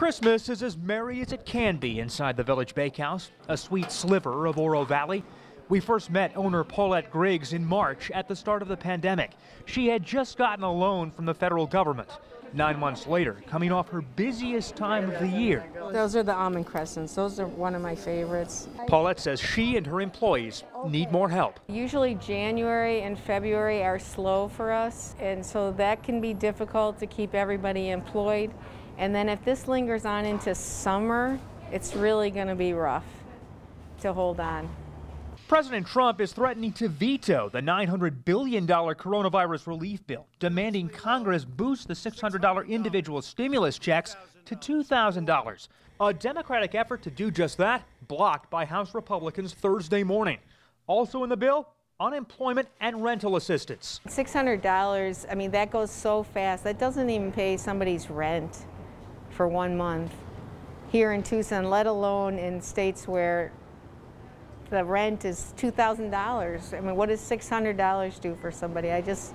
Christmas is as merry as it can be inside the Village Bakehouse, a sweet sliver of Oro Valley. We first met owner Paulette Griggs in March at the start of the pandemic. She had just gotten a loan from the federal government. Nine months later, coming off her busiest time of the year. Those are the almond crescents. Those are one of my favorites. Paulette says she and her employees need more help. Usually January and February are slow for us, and so that can be difficult to keep everybody employed. And then if this lingers on into summer, it's really going to be rough to hold on. President Trump is threatening to veto the $900 billion coronavirus relief bill, demanding Congress boost the $600 individual stimulus checks to $2,000. A Democratic effort to do just that blocked by House Republicans Thursday morning. Also in the bill, unemployment and rental assistance. $600, I mean, that goes so fast. That doesn't even pay somebody's rent for one month here in Tucson, let alone in states where the rent is $2,000. I mean, what does $600 do for somebody? I just,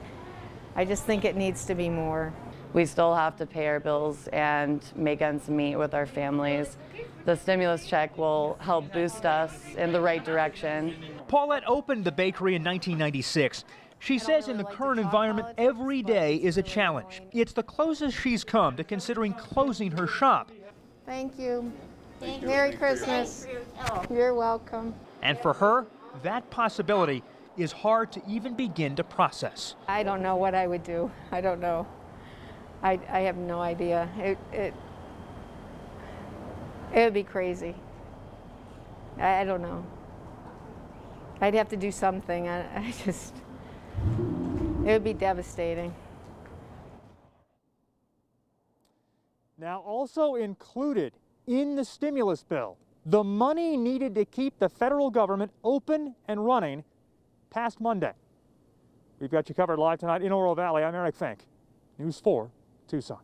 I just think it needs to be more. We still have to pay our bills and make ends meet with our families. The stimulus check will help boost us in the right direction. Paulette opened the bakery in 1996. She says in the current environment, every day is a challenge. It's the closest she's come to considering closing her shop. Thank you. Thank Merry you. Christmas. You're welcome. And for her, that possibility is hard to even begin to process. I don't know what I would do. I don't know. I, I have no idea. It, it, it would be crazy. I, I don't know. I'd have to do something. I, I just, it would be devastating. Now, also included in the stimulus bill the money needed to keep the federal government open and running past Monday. We've got you covered live tonight in Oro Valley. I'm Eric Fink, News 4, Tucson.